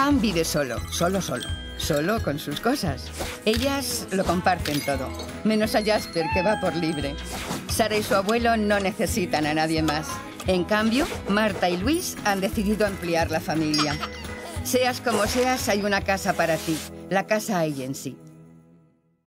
Han vive solo, solo, solo. Solo con sus cosas. Ellas lo comparten todo, menos a Jasper que va por libre. Sara y su abuelo no necesitan a nadie más. En cambio, Marta y Luis han decidido ampliar la familia. Seas como seas, hay una casa para ti, la casa Agency.